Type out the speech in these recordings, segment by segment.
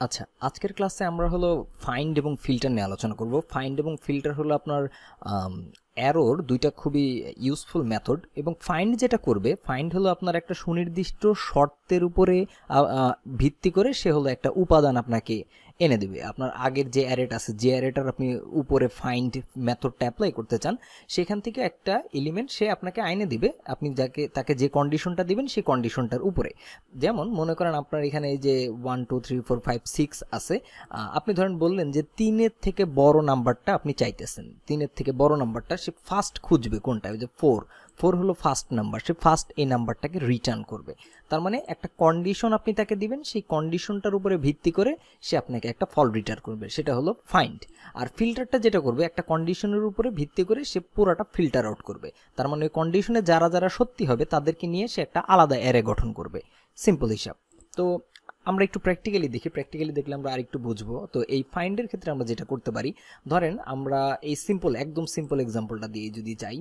আচ্ছা আজকের ক্লাসে আমরা হলো ফাইন্ড এবং ফিল্টার নিয়ে আলোচনা করব। ফাইন্ড এবং ফিল্টার হলো আপনার অ্যারোর দুইটা খুবই ইউজফুল মেথড এবং ফাইন্ড যেটা করবে ফাইন্ড হলো আপনার একটা সুনির্দিষ্ট শর্তের উপরে ভিত্তি করে সে হলো একটা উপাদান আপনাকে এনে দেবে। আপনার আগের যে অ্যারেট আছে, যে অ্যারেটার আপনি উপরে ফাইন্ড মেথডটা অ্যাপ্লাই করতে চান, সেখান থেকে একটা এলিমেন্ট সে আপনাকে আইনে দিবে। আপনি যাকে, তাকে যে কন্ডিশনটা দিবেন, সেই কন্ডিশনটার উপরে। যেমন মনে করেন আপনার এখানে যে one two three four five six আছে আপনি ধরেন বললেন যে তিনের থেকে বড় নাম্বারটা আপনি চাইতেছেন। তিনের থেকে বড় নাম্বারটা সে ফার্স্ট খুঁজবে কোনটা? ওই যে ফোর ফোর হলো ফার্স্ট নাম্বার সে ফার্স্ট এই নাম্বারটাকে রিটার্ন করবে। তার মানে একটা কন্ডিশন আপনি তাকে দিবেন, সেই কন্ডিশনটার উপরে ভিত্তি করে সে আপনাকে একটা ফল রিটার্ন করবে, সেটা হলো ফাইন্ড আর ফিল্টারটা যেটা করবে, একটা কন্ডিশনের উপরে ভিত্তি করে সে পুরোটা ফিল্টার আউট করবে। তার মানে ওই কন্ডিশনে যারা যারা সত্যি হবে, তাদেরকে নিয়ে সে একটা আলাদা অ্যারে গঠন করবে। সিম্পল হিসাব। তো আমরা একটু প্র্যাকটিক্যালি দেখি প্র্যাকটিক্যালি দেখলে আমরা আরেকটু বুঝব। তো এই ফাইন্ডের ক্ষেত্রে আমরা যেটা করতে পারি, ধরেন আমরা এই সিম্পল একদম সিম্পল এক্সাম্পলটা দিয়ে যদি যাই।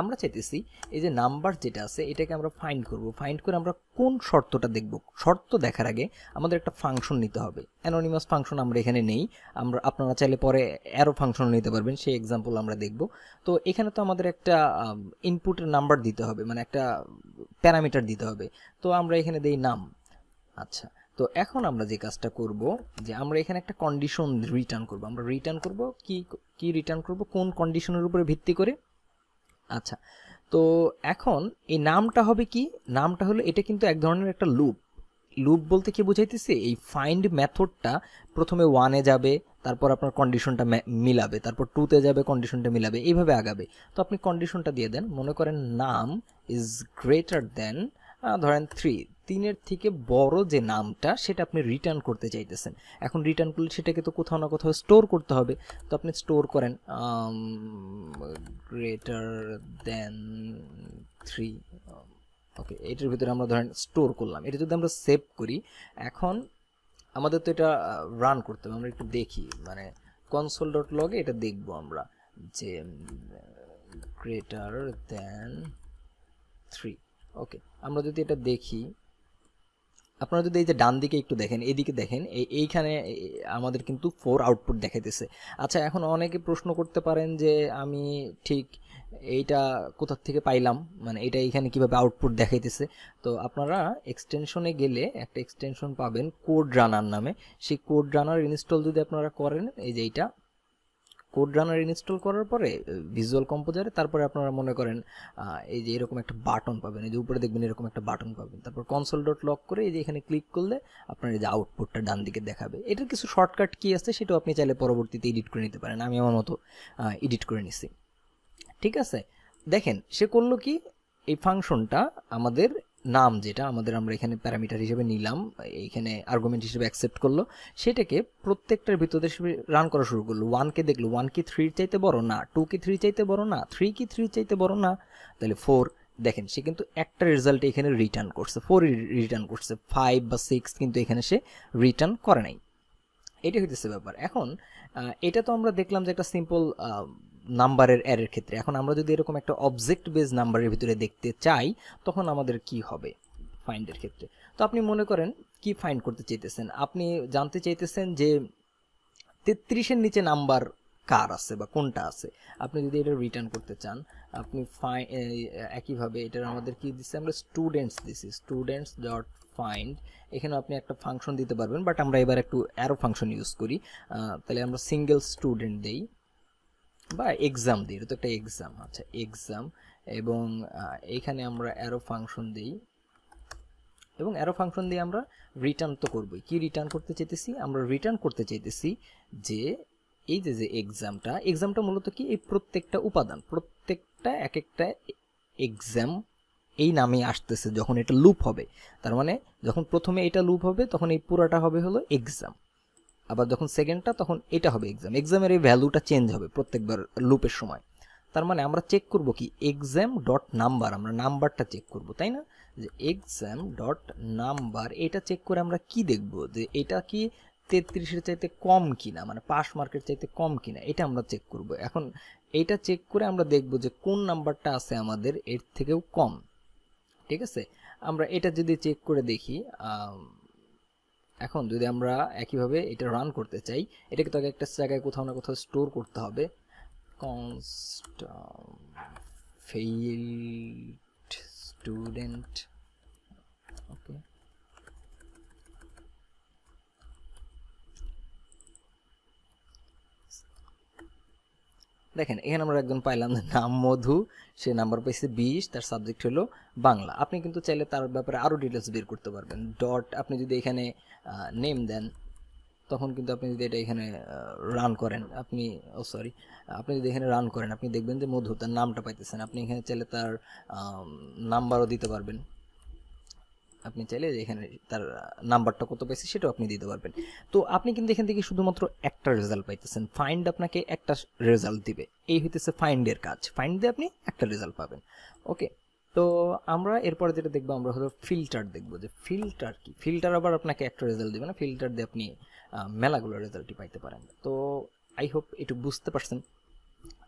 আমরা চাইতেছি এই যে নাম্বার যেটা আছে, এটাকে আমরা ফাইন্ড করব। ফাইন্ড করে আমরা কোন শর্তটা দেখব? শর্ত দেখার আগে আমাদের একটা ফাংশন নিতে হবে। অ্যানোনিমাস ফাংশন আমরা এখানে নেই। আমরা, আপনারা চাইলে পরে অ্যারো ফাংশন নিতে পারবেন। সেই এক্সাম্পল আমরা দেখব। তো এখানে তো আমাদের একটা ইনপুটের নাম্বার দিতে হবে। মানে একটা প্যারামিটার দিতে হবে। তো আমরা এখানে দেই নাম আচ্ছা তো এখন আমরা যে কাজটা করব, যে আমরা এখানে একটা কন্ডিশন রিটার্ন করব। আমরা রিটার্ন করব কি কি রিটার্ন করব? কোন কন্ডিশনের উপরে ভিত্তি করে? আচ্ছা তো এখন এই নামটা হবে কি? নামটা হলো, এটা কিন্তু এক ধরনের একটা লুপ। লুপ বলতে কি বুঝাইতেছে? এই ফাইন্ড মেথডটা প্রথমে ওয়ানে যাবে, তারপর আপনার কন্ডিশনটা মিলাবে, তারপর টুতে যাবে কন্ডিশনটা মিলাবে, এইভাবে আগাবে। তো আপনি কন্ডিশনটা দিয়ে দেন, মনে করেন নাম ইজ গ্রেটার দেন ধরেন থ্রি তিনের থেকে বড় যে নামটা, সেটা আপনি রিটার্ন করতে চাইতেছেন। এখন রিটার্ন করলে সেটাকে তো কোথাও না কোথাও স্টোর করতে হবে। তো আপনি স্টোর করেন গ্রেটার দেন থ্রি ওকে এটার ভিতরে আমরা ধরেন স্টোর করলাম। এটা যদি আমরা সেভ করি, এখন আমাদের তো এটা রান করতে হবে। আমরা একটু দেখি মানে কনসোল ডট লগে এটা দেখব আমরা যে গ্রেটার দেন থ্রি ওকে আমরা যদি এটা দেখি আপনারা যদি এই যে ডান দিকে একটু দেখেন, এদিকে দেখেন এইখানে আমাদের কিন্তু ফোর আউটপুট দেখাইতেছে। আচ্ছা এখন অনেকে প্রশ্ন করতে পারেন যে আমি ঠিক এইটা কোথার থেকে পাইলাম? মানে এটা এইখানে কীভাবে আউটপুট দেখাইতেছে? তো আপনারা এক্সটেনশনে গেলে একটা এক্সটেনশন পাবেন কোড রানার নামে। সেই কোড রানার ইনস্টল যদি আপনারা করেন, এই যে এইটা কোড রানার ইনস্টল করার পরে ভিজুয়াল কম্পোজারে তারপরে আপনারা মনে করেন এই যে এরকম একটা বাটন পাবেন, এই যে উপরে দেখবেন এরকম একটা বাটন পাবেন। তারপর কনসোল ডট লক করে এই যে এখানে ক্লিক করলে আপনার এই যে আউটপুটটা ডান দিকে দেখাবে। এটার কিছু শর্টকাট কি আছে, সেটাও আপনি চাইলে পরবর্তীতে এডিট করে নিতে পারেন। আমি আমার মতো এডিট করে নিছি। ঠিক আছে? দেখেন, সে করল কি? এই ফাংশনটা আমাদের নাম যেটা আমাদের আমরা এখানে প্যারামিটার হিসেবে নিলাম এখানে আর্গুমেন্ট হিসেবে অ্যাকসেপ্ট করল। সেটাকে প্রত্যেকটার ভিতরে রান করা শুরু করল। ওয়ানকে দেখল ওয়ান কি থ্রির চাইতে বড়? না। টু কি থ্রি চাইতে বড়? না। থ্রি কি থ্রির চাইতে বড়? না। তাহলে ফোর দেখেন, সে কিন্তু একটা রেজাল্ট এখানে রিটার্ন করছে। ফোর রিটার্ন করছে। ফাইভ বা সিক্স কিন্তু এখানে সে রিটার্ন করে নাই। এটা হইতেছে ব্যাপার। এখন এটা তো আমরা দেখলাম যে একটা সিম্পল নাম্বারের অ্যারের ক্ষেত্রে। এখন আমরা যদি এরকম একটা অবজেক্ট বেজ নাম্বারের ভিতরে দেখতে চাই, তখন আমাদের কি হবে ফাইন্ডের ক্ষেত্রে? তো আপনি মনে করেন, কি ফাইন্ড করতে চাইতেছেন? আপনি জানতে চাইতেছেন যে তেত্রিশের নিচে নাম্বার কার আছে বা কোনটা আছে? আপনি যদি এটা রিটার্ন করতে চান, আপনি ফাই একইভাবে এটার আমাদের কি দিচ্ছে আমরা স্টুডেন্টস দিছি স্টুডেন্টস ডট ফাইন্ড এখানে আপনি একটা ফাংশন দিতে পারবেন বাট আমরা এবার একটু অ্যারো ফাংশন ইউজ করি। তাহলে আমরা সিঙ্গেল স্টুডেন্ট দেই। বা এক্সাম দিই, এটা তো একটা এক্সাম আচ্ছা এক্সাম এবং এখানে আমরা অ্যারো ফাংশন দিই, এবং অ্যারো ফাংশন দিয়ে আমরা রিটার্ন তো করবই। কি রিটার্ন করতে চাইতেছি? আমরা রিটার্ন করতে চাইতেছি যে, এই যে যে এক্সামটা এক্সামটা মূলত কি? এই প্রত্যেকটা উপাদান, প্রত্যেকটা এক একটা এক্সাম এই নামে আসতেছে, যখন এটা লুপ হবে। তার মানে যখন প্রথমে এটা লুপ হবে, তখন এই পুরাটা হবে হলো এক্সাম আবার যখন সেকেন্ডটা তখন এটা হবে এক্সাম এক্সামের এই ভ্যালুটা চেঞ্জ হবে প্রত্যেকবার লুপের সময়। তার মানে আমরা চেক করব কি? এক্সাম ডট নাম্বার আমরা নাম্বারটা চেক করব, তাই না? যে এক্সাম ডট নাম্বার এটা চেক করে আমরা কি দেখব? যে এটা কি তেত্রিশের চাইতে কম কিনা? মানে পাস মার্কের চাইতে কম কিনা? এটা আমরা চেক করব। এখন এটা চেক করে আমরা দেখব যে কোন নাম্বারটা আছে আমাদের, এর থেকেও কম। ঠিক আছে? আমরা এটা যদি চেক করে দেখি এখন যদি আমরা একইভাবে এটা রান করতে চাই, এটাকে তো আগে একটা জায়গায় কোথাও না কোথাও স্টোর করতে হবে। কনস্ট ফেইল্ড স্টুডেন্ট ওকে দেখেন, এখানে আমরা একজন পাইলাম নাম মধু, সে নাম্বার পাইছে বিশ, তার সাবজেক্ট হলো বাংলা। আপনি কিন্তু চাইলে তার ব্যাপারে আরও ডিটেলস বের করতে পারবেন। ডট আপনি যদি এখানে নেম দেন, তখন কিন্তু আপনি যদি এটা এখানে রান করেন, আপনি, ও সরি আপনি যদি এখানে রান করেন, আপনি দেখবেন যে মধু, তার নামটা পাইতেছেন। আপনি এখানে চাইলে তার নাম্বারও দিতে পারবেন। আপনি চাইলে এখানে তার নাম্বারটা কত পাইছে সেটাও আপনি দিতে পারবেন। তো আপনি কিন্তু এখান থেকে শুধুমাত্র একটা রেজাল্ট পাইতেছেন। ফাইন্ড আপনাকে একটা রেজাল্ট দিবে। এই হইতেছে ফাইন্ডের কাজ। ফাইন্ড দিয়ে আপনি একটা রেজাল্ট পাবেন। ওকে তো আমরা এরপরে যেটা দেখব, আমরা হলো ফিল্টার দেখব যে ফিল্টার কি? ফিল্টার আবার আপনাকে একটা রেজাল্ট দেবে না। ফিল্টার দিয়ে আপনি মেলাগুলো রেজাল্টই পাইতে পারেন। তো আই হোপ একটু বুঝতে পারছেন।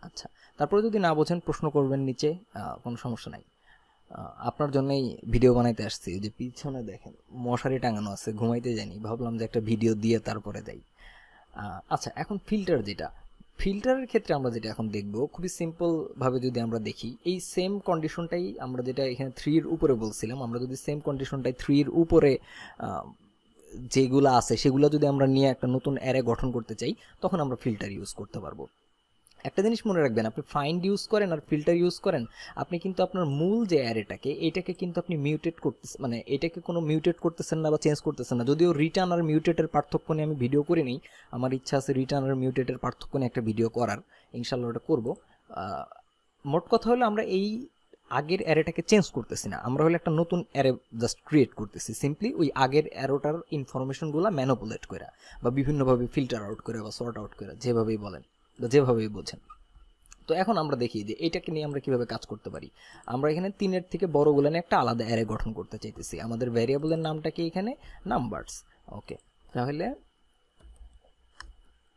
আচ্ছা তারপরে যদি না বোঝেন, প্রশ্ন করবেন নিচে কোনো সমস্যা নাই। আপনার জন্যই ভিডিও বানাইতে আসছি। যে পিছনে দেখেন, মশারি টাঙানো আছে, ঘুমাইতে যাইনি। ভাবলাম যে একটা ভিডিও দিয়ে তারপরে দেয় আচ্ছা এখন ফিল্টার যেটা ফিল্টারের ক্ষেত্রে আমরা যেটা এখন দেখব, খুবই সিম্পল ভাবে যদি আমরা দেখি, এই সেম কন্ডিশনটাই আমরা যেটা এখানে থ্রির উপরে বলছিলাম, আমরা যদি সেম কন্ডিশনটাই থ্রির উপরে যেগুলো আছে, সেগুলো যদি আমরা নিয়ে একটা নতুন অ্যারে গঠন করতে চাই, তখন আমরা ফিল্টার ইউজ করতে পারব। একটা জিনিস মনে রাখবেন, আপনি ফাইন্ড ইউজ করেন আর ফিল্টার ইউজ করেন, আপনি কিন্তু আপনার মূল যে অ্যারেটাকে এটাকে কিন্তু আপনি মিউটেট করতেছেন মানে এটাকে কোনো মিউটেট করতেছেন না বা চেঞ্জ করতেছেন না। যদিও রিটার্ন আর মিউটেটের পার্থক্য নিয়ে আমি ভিডিও করে নিই, আমার ইচ্ছা আছে রিটার্ন আর মিউটেটের পার্থক্য নিয়ে একটা ভিডিও করার ইনশাল্লাহ ওটা করব। মোট কথা হলো আমরা এই আগের অ্যারেটাকে চেঞ্জ করতেছি না, আমরা হলে একটা নতুন অ্যারে জাস্ট ক্রিয়েট করতেছি। সিম্পলি ওই আগের অ্যারোটার ইনফরমেশনগুলো ম্যানোপুলেট করে বা বিভিন্নভাবে ফিল্টার আউট করে বা সর্ট আউট করে যেভাবেই বলেন। যেভাবেই বোঝেন। তো এখন আমরা দেখি যে এটাকে নিয়ে আমরা কীভাবে কাজ করতে পারি। আমরা এখানে তিনের থেকে বড়গুলো নিয়ে একটা আলাদা অ্যারে গঠন করতে চাইতেছি। আমাদের ভ্যারিয়েবলের নামটা কি এখানে? নাম্বারস ওকে তাহলে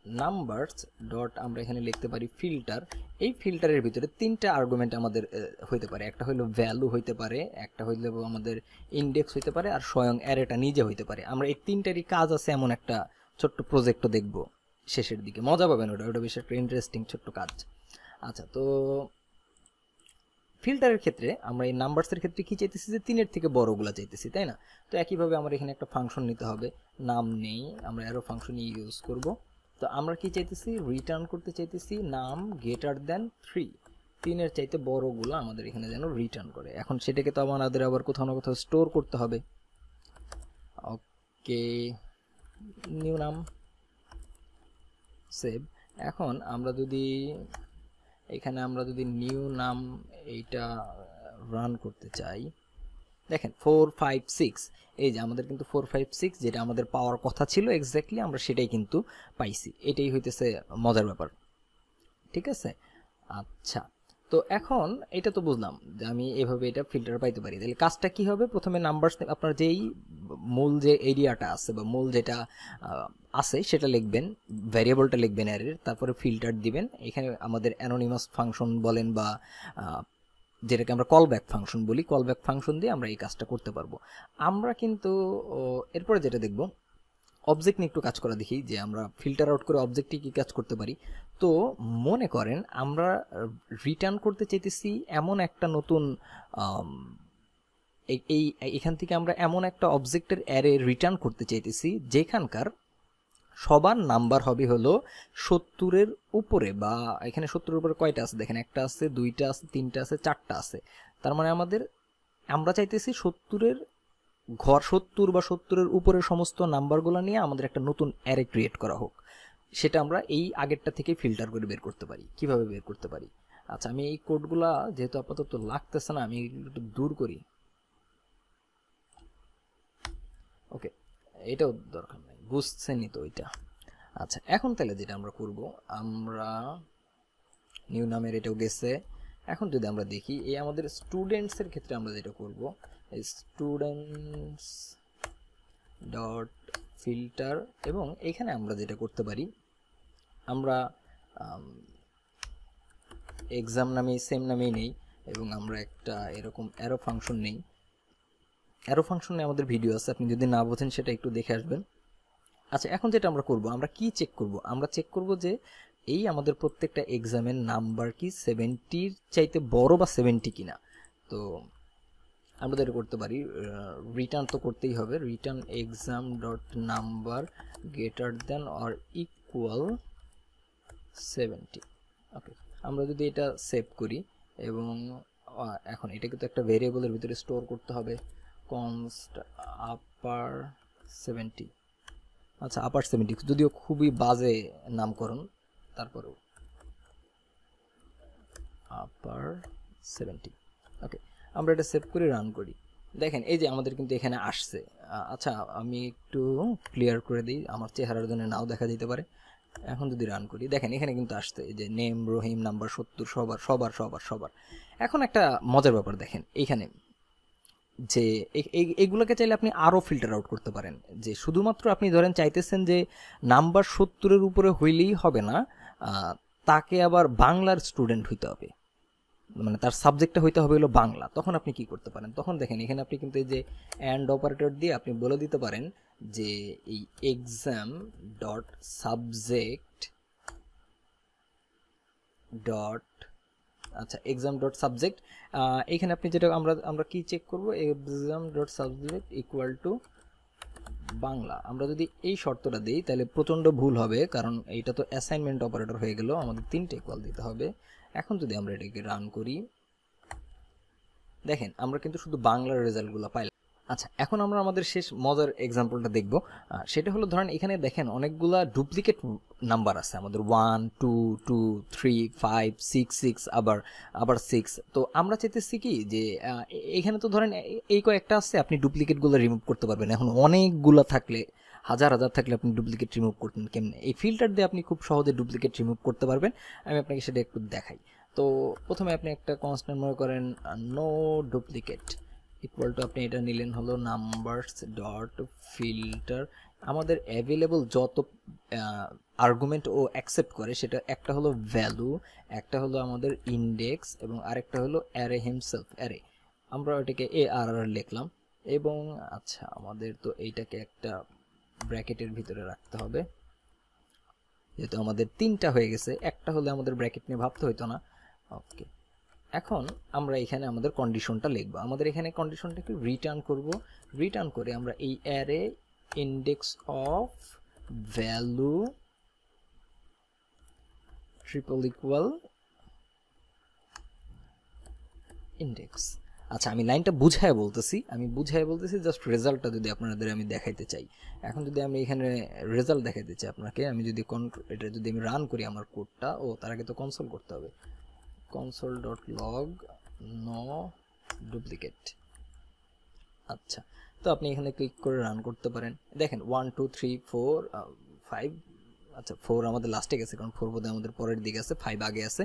নাম্বারস ডট আমরা এখানে লিখতে পারি ফিল্টার এই ফিল্টারের ভিতরে তিনটা আর্গুমেন্ট আমাদের হইতে পারে। একটা হইল ভ্যালু হইতে পারে, একটা হইলে আমাদের ইন্ডেক্স হইতে পারে, আর স্বয়ং অ্যারেটা নিজে হইতে পারে। আমরা এই তিনটারই কাজ আছে এমন একটা ছোট্ট প্রজেক্টও দেখব। শেষের দিকে। মজা পাবেন ওটা ওটা বেশ একটা ইন্টারেস্টিং ছোট্ট কাজ। আচ্ছা তো ফিল্টারের ক্ষেত্রে আমরা এই নাম্বারসের ক্ষেত্রে কী চাইতেছি? যে তিনের থেকে বড়গুলো চাইতেছি, তাই না? তো একইভাবে আমরা এখানে একটা ফাংশন নিতে হবে। নাম নেই, আমরা অ্যারো ফাংশন ইউজ করব। তো আমরা কি চাইতেছি? রিটার্ন করতে চাইতেছি নাম গেটার দেন থ্রি তিনের চাইতে বড়গুলো আমাদের এখানে যেন রিটার্ন করে। এখন সেটাকে তো আমাদের আবার কোথাও না কোথাও স্টোর করতে হবে। ওকে নিউ নাম সেভ এখন আমরা যদি, এখানে আমরা যদি নিউ নাম এইটা রান করতে চাই, দেখেন ফোর ফাইভ সিক্স এই যে আমাদের কিন্তু ফোর ফাইভ সিক্স যেটা আমাদের পাওয়ার কথা ছিল এক্স্যাক্টলি আমরা সেটাই কিন্তু পাইছি। এটাই হইতেছে মজার ব্যাপার। ঠিক আছে? আচ্ছা। তো এখন এটা তো বুঝলাম যে আমি এভাবে এটা ফিল্টার পাইতে পারি। তাহলে কাজটা কি হবে? প্রথমে নাম্বার আপনার যেই মূল যে এরিয়াটা আছে বা মূল যেটা আছে সেটা লিখবেন ভ্যারিয়েবলটা লিখবেন এর, তারপরে ফিল্টার দিবেন। এখানে আমাদের অ্যানোনিমাস ফাংশন বলেন বা যেটাকে আমরা কল ব্যাক ফাংশন বলি কল ব্যাক ফাংশন দিয়ে আমরা এই কাজটা করতে পারব। আমরা কিন্তু এরপরে যেটা দেখব অবজেক্ট নিয়ে একটু কাজ করা দেখি, যে আমরা ফিল্টার আউট করে অবজেক্টে কি কাজ করতে পারি। তো মনে করেন আমরা রিটার্ন করতে চাইতেছি এমন একটা নতুন এই এখান থেকে আমরা এমন একটা অবজেক্টের অ্যারে রিটার্ন করতে চাইতেছি, যেখানকার সবার নাম্বার হবে হলো সত্তরের উপরে বা এখানে সত্তরের উপরে কয়টা আছে? দেখেন একটা আছে, দুইটা আছে, তিনটা আছে, চারটা আছে। তার মানে আমাদের, আমরা চাইতেছি সত্তরের ঘর সত্তর বা সত্তরের উপরের সমস্ত নাম্বারগুলো নিয়ে আমাদের একটা নতুন অ্যারে ক্রিয়েট করা হোক। সেটা আমরা এই আগেরটা থেকে ফিল্টার করে বের করতে পারি। কীভাবে বের করতে পারি? আচ্ছা আমি এই কোডগুলা যেহেতু আপাতত লাগতেছে না, আমি একটু দূর করি। ওকে, এটাও দরকার নেই। বুঝছেনই তো ওইটা। আচ্ছা এখন তাহলে যেটা আমরা করব, আমরা নিউ নামের এটাও গেছে। এখন যদি আমরা দেখি, এই আমাদের স্টুডেন্টসের ক্ষেত্রে আমরা যেটা করব স্টুডেন্টস ডট ফিল্টার এবং এখানে আমরা যেটা করতে পারি, আমরা এক্সাম নামে সেম নামেই নেই এবং আমরা একটা এরকম অ্যারো ফাংশন নেই। অ্যারো ফাংশনে আমাদের ভিডিও আছে, আপনি যদি না বোঝেন সেটা একটু দেখে আসবেন। আচ্ছা এখন যেটা আমরা করব, আমরা কি চেক করব? আমরা চেক করব যে এই আমাদের প্রত্যেকটা এক্সামের নাম্বার কি সেভেন্টির চাইতে বড় বা সেভেন্টি কিনা। তো আমরা যেটা করতে পারি রিটার্ন তো করতেই হবে return exam dot number greater than or equal seventy okay আমরা যদি এটা সেভ করি এবং এখন এটাকে তো একটা ভেরিয়েবলের ভিতরে স্টোর করতে হবে কনস্ট আপার সেভেন্টি আচ্ছা আপার সেভেন্টি যদিও খুবই বাজে নামকরণ, তারপরেও। আপার সেভেন্টি ওকে আমরা এটা সেভ করে রান করি। দেখেন, এই যে আমাদের কিন্তু এখানে আসছে। আচ্ছা আমি একটু ক্লিয়ার করে দিই। আমার চেহারার জন্য নাও দেখা দিতে পারে। এখন যদি রান করি, দেখেন, এখানে কিন্তু আসছে। এই যে নেম রহিম নাম্বার সত্তর, সবার সবার সবার সবার। এখন একটা মজার ব্যাপার দেখেন, এইখানে যে এইগুলোকে চাইলে আপনি আরও ফিল্টার আউট করতে পারেন। যে শুধুমাত্র আপনি ধরেন চাইতেছেন যে নাম্বার সত্তরের উপরে হইলেই হবে না তাকে আবার বাংলার স্টুডেন্ট হইতে হবে। মানে তার সাবজেক্টটা হইতে হবে হলো বাংলা। তখন আপনি কি করতে পারেন? তখন দেখেন, এখানে আপনি কিন্তু এই যে অ্যান্ড অপারেটর দিয়ে আপনি বলে দিতে পারেন যে এই এক্সাম ডট সাবজেক্ট ডট আচ্ছা এক্সাম ডট সাবজেক্ট এখানে আপনি যেটা আমরা আমরা কি চেক করব? Exam dot subject equal to Bangla. আমরা যদি এই শর্তটা দিই, তাহলে প্রচণ্ড ভুল হবে, কারণ এইটা তো অ্যাসাইনমেন্ট অপারেটর হয়ে গেল। আমাদের তিনটে ইকুয়াল দিতে হবে। এখন যদি আমরা এটাকে রান করি, দেখেন আমরা কিন্তু শুধু বাংলার রেজাল্টগুলো পাইলাম। আচ্ছা এখন আমরা আমাদের শেষ মজার এক্সাম্পলটা দেখব। সেটা হলো ধরেন এখানে দেখেন অনেকগুলা ডুপ্লিকেট নাম্বার আছে। আমাদের one two two three five six six আবার আবার সিক্স তো আমরা চাইতেছি কি যে এখানে তো ধরেন এই কয়েকটা আছে, আপনি ডুপ্লিকেটগুলো রিমুভ করতে পারবেন। এখন অনেকগুলো থাকলে হাজার হাজার থাকলে আপনি ডুপ্লিকেট রিমুভ করতেন কেমনে? এই ফিল্টার দিয়ে আপনি খুব সহজে ডুপ্লিকেট রিমুভ করতে পারবেন। আমি আপনাকে সেটা একটু দেখাই। তো প্রথমে আপনি একটা কনস্ট্যান্ট মনে করেন নো ডুপ্লিকেট ইকুয়াল টু আপনি এটা নিলেন হলো নাম্বারস ডট ফিল্টার আমাদের অ্যাভেলেবল যত আর্গুমেন্ট ও অ্যাকসেপ্ট করে, সেটা একটা হলো ভ্যালু একটা হলো আমাদের ইন্ডেক্স এবং আরেকটা হলো অ্যারে হিমসেলফ অ্যারে আমরা ওটাকে এ আর আর লিখলাম এবং আচ্ছা আমাদের তো এইটাকে একটা ব্র্যাকেটের ভিতরে রাখতে হবে। যেহেতু আমাদের তিনটা হয়ে গেছে, একটা হলে আমাদের ব্র্যাকেট নিয়ে ভাবতে হইতো না। ওকে এখন আমরা এখানে আমাদের কন্ডিশনটা লিখব। আমাদের এখানে কন্ডিশনটাকে রিটার্ন করব। রিটার্ন করে আমরা এই array index of value triple equal index আচ্ছা আমি লাইনটা বুঝায় বলতেছি। আমি বুঝায় বলতেছি জাস্ট রেজাল্টটা যদি আপনাদের আমি দেখাইতে চাই। এখন যদি আমি এখানে রেজাল্ট দেখাইতে চাই আপনাকে, আমি যদি এটা যদি আমি রান করি আমার কোডটা ও, তার আগে তো কনসোল করতে হবে। Console dot log no duplicate আচ্ছা তো আপনি এখানে ক্লিক করে রান করতে পারেন। দেখেন one two three four five আচ্ছা ফোর আমাদের লাস্টে গেছে, কারণ ফোর বোধহয় আমাদের পরের দিকে আছে ফাইভ আগে আছে।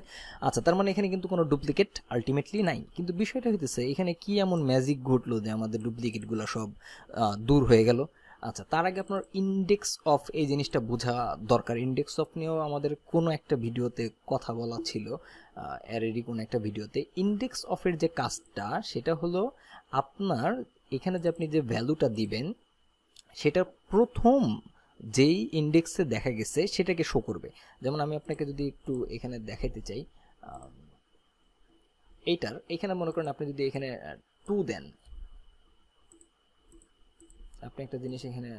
আচ্ছা তার মানে এখানে কিন্তু কোনো ডুপ্লিকেট আলটিমেটলি নাই। কিন্তু বিষয়টা হইতেছে, এখানে কি এমন ম্যাজিক ঘটলো যে আমাদের ডুপ্লিকেটগুলো সব দূর হয়ে গেল? আচ্ছা তার আগে আপনার ইন্ডেক্স অফ এই জিনিসটা বোঝা দরকার। ইন্ডেক্স অফ নিয়েও আমাদের কোনো একটা ভিডিওতে কথা বলা ছিল অ্যারেরই কোনো একটা ভিডিওতে। ইন্ডেক্স অফের যে কাজটা, সেটা হলো আপনার এখানে যে আপনি যে ভ্যালুটা দিবেন সেটা প্রথম যেই ইন্ডেক্সে দেখা গেছে, সেটাকে শো করবে। যেমন আমি আপনাকে যদি একটু এখানে দেখাইতে চাই এইটার, এখানে মনে করেন আপনি যদি এখানে টু দেন, আপনি একটা জিনিস এখানে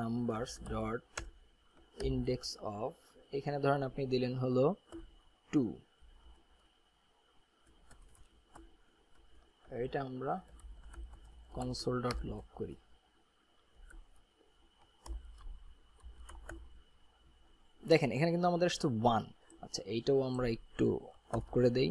নাম্বারস ডট ইন্ডেক্স অফ এখানে ধরেন আপনি দিলেন হলো টু এটা আমরা কনসোল ডট লক করি। দেখেন, এখানে কিন্তু আমাদের আসছে ওয়ান আচ্ছা এইটাও আমরা একটু অফ করে দেই।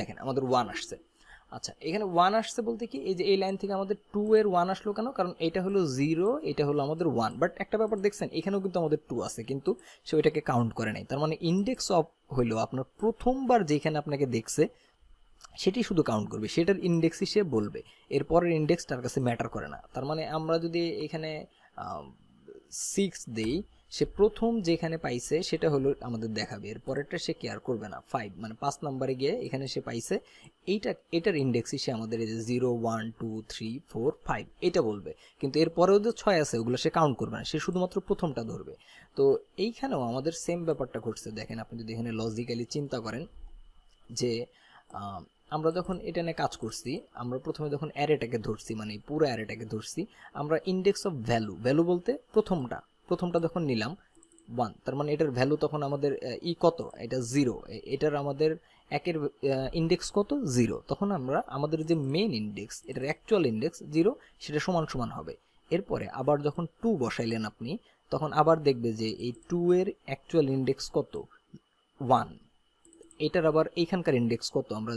দেখেন, আমাদের ওয়ান আসছে। আচ্ছা এখানে ওয়ান আসছে বলতে কি, এই যে এই লাইন থেকে আমাদের টু এর ওয়ান আসলো কেন? কারণ এটা হলো জিরো এটা হলো আমাদের ওয়ান বাট একটা ব্যাপার দেখছেন, এখানেও কিন্তু আমাদের টু আছে, কিন্তু সে ওইটাকে কাউন্ট করে নাই। তার মানে ইন্ডেক্স অফ হইল আপনার প্রথমবার যেখানে আপনাকে দেখছে, সেটি শুধু কাউন্ট করবে। সেটার ইন্ডেক্সই সে বলবে। এরপরের ইন্ডেক্স তার কাছে ম্যাটার করে না। তার মানে আমরা যদি এখানে সিক্স দেই সে প্রথম যেখানে পাইছে সেটা হলো আমাদের দেখাবে। এর পরেরটা সে কেয়ার করবে না। ফাইভ মানে পাঁচ নাম্বারে গিয়ে এখানে সে পাইছে। এইটা, এটার ইন্ডেক্সই সে আমাদের এই যে zero one two three four five এটা বলবে। কিন্তু এর পরেও যে ছয় আছে, ওগুলো সে কাউন্ট করবে না। সে শুধুমাত্র প্রথমটা ধরবে। তো এইখানেও আমাদের সেম ব্যাপারটা ঘটছে। দেখেন আপনি যদি এখানে লজিক্যালি চিন্তা করেন যে আমরা যখন এটা নিয়ে কাজ করছি, আমরা প্রথমে যখন অ্যারেটাকে ধরছি মানে পুরো অ্যারেটাকে ধরছি, আমরা ইন্ডেক্স অফ ভ্যালু ভ্যালু বলতে প্রথমটা। প্রথমটা যখন নিলাম ওয়ান তার মানে এটার ভ্যালু তখন আমাদের ই কত? এটা জিরো এটার আমাদের একের ইন্ডেক্স কত? জিরো তখন আমরা, আমাদের যে মেইন ইন্ডেক্স এটার অ্যাকচুয়াল ইন্ডেক্স জিরো সেটা সমান সমান হবে। এরপরে আবার যখন টু বসাইলেন আপনি, তখন আবার দেখবে যে এই টু এর অ্যাকচুয়াল ইন্ডেক্স কত? ওয়ান এটার আবার এইখানকার ইন্ডেক্স কত? আমরা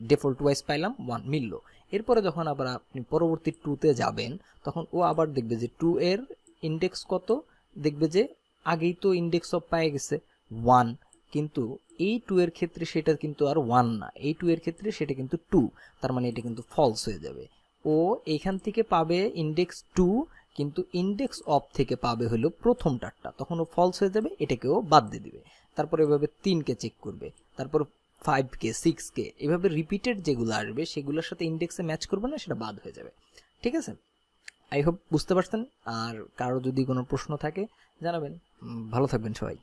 ডিফল্ট ওয়াইজ পাইলাম ওয়ান মিললো। এরপরে যখন আবার আপনি পরবর্তী টুতে যাবেন, তখন ও আবার দেখবে যে টু এর ইন্ডেক্স কত? দেখবে যে আগেই তো ইন্ডেক্স অফ পায়ে গেছে ওয়ান কিন্তু এই টু এর ক্ষেত্রে সেটা কিন্তু আর ওয়ান না। এই টু এর ক্ষেত্রে সেটা কিন্তু টু তার মানে এটা কিন্তু ফলস হয়ে যাবে। ও এইখান থেকে পাবে ইন্ডেক্স টু কিন্তু ইন্ডেক্স অফ থেকে পাবে হলো প্রথমটারটা তখন ও ফলস হয়ে যাবে এটাকেও বাদ দিয়ে দিবে। তারপর এভাবে তিনকে চেক করবে। তারপর ফাইভকে সিক্সকে এভাবে রিপিটেড যেগুলো আসবে, সেগুলোর সাথে ইন্ডেক্সে ম্যাচ করবে না, সেটা বাদ হয়ে যাবে। ঠিক আছে? আই হোপ বুঝতে পারছেন। আর কারও যদি কোনো প্রশ্ন থাকে জানাবেন। ভালো থাকবেন সবাই।